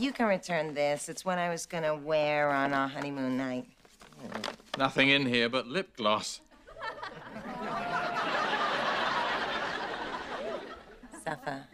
You can return this. It's what I was gonna wear on our honeymoon night. Nothing in here but lip gloss. Suffer.